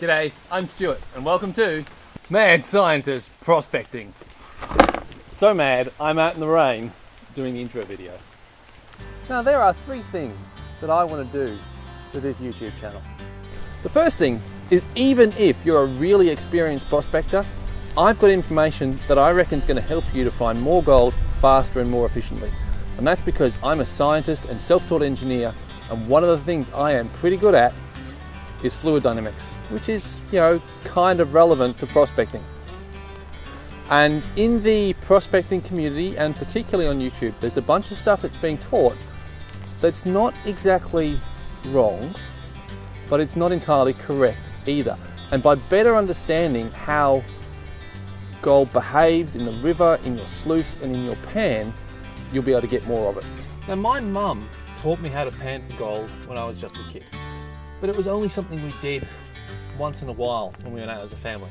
G'day, I'm Stuart, and welcome to Mad Scientist Prospecting. So mad, I'm out in the rain doing the intro video. Now, there are three things that I want to do with this YouTube channel. The first thing is even if you're a really experienced prospector, I've got information that I reckon is going to help you to find more gold faster and more efficiently. And that's because I'm a scientist and self-taught engineer, and one of the things I am pretty good at is fluid dynamics, which is, you know, kind of relevant to prospecting. And in the prospecting community, and particularly on YouTube, there's a bunch of stuff that's being taught that's not exactly wrong, but it's not entirely correct either. And by better understanding how gold behaves in the river, in your sluice, and in your pan, you'll be able to get more of it. Now, my mum taught me how to pan for gold when I was just a kid, but it was only something we did once in a while when we went out as a family.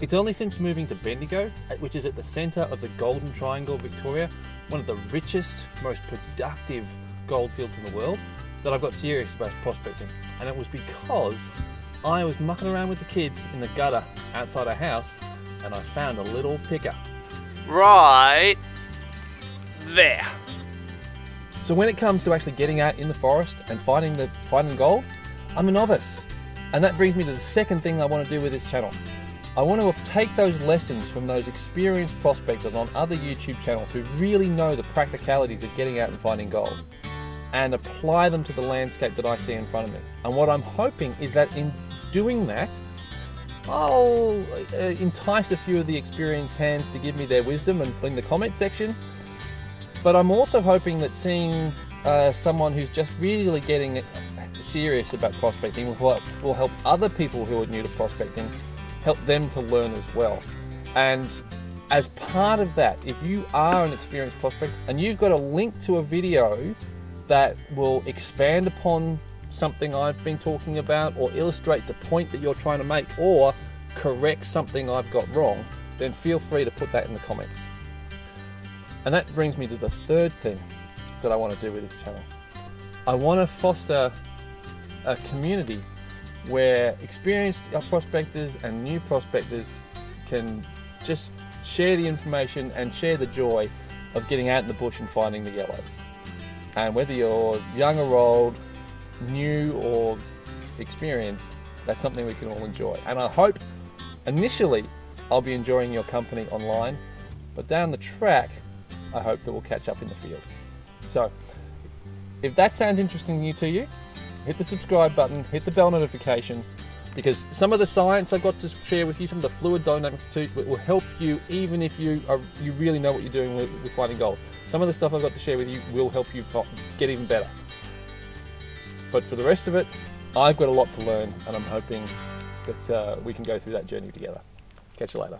It's only since moving to Bendigo, which is at the centre of the Golden Triangle, Victoria, one of the richest, most productive gold fields in the world, that I've got serious about prospecting. And it was because I was mucking around with the kids in the gutter outside our house and I found a little picker. Right there. So when it comes to actually getting out in the forest and finding the finding gold, I'm a novice. And that brings me to the second thing I want to do with this channel. I want to take those lessons from those experienced prospectors on other YouTube channels who really know the practicalities of getting out and finding gold and apply them to the landscape that I see in front of me. And what I'm hoping is that in doing that, I'll uh, entice a few of the experienced hands to give me their wisdom and in the comment section. But I'm also hoping that seeing uh, someone who's just really getting serious about prospecting will help, will help other people who are new to prospecting help them to learn as well. And as part of that, if you are an experienced prospect and you've got a link to a video that will expand upon something I've been talking about or illustrate the point that you're trying to make or correct something I've got wrong, then feel free to put that in the comments. And that brings me to the third thing that I want to do with this channel. I want to foster a community where experienced prospectors and new prospectors can just share the information and share the joy of getting out in the bush and finding the yellow. And whether you're young or old, new or experienced, that's something we can all enjoy. And I hope initially I'll be enjoying your company online, but down the track, I hope that we'll catch up in the field. So, if that sounds interesting to you, hit the subscribe button, hit the bell notification, because some of the science I've got to share with you, some of the fluid dynamics too, will help you even if you are you really know what you're doing with, with finding gold. Some of the stuff I've got to share with you will help you get even better. But for the rest of it, I've got a lot to learn, and I'm hoping that uh, we can go through that journey together. Catch you later.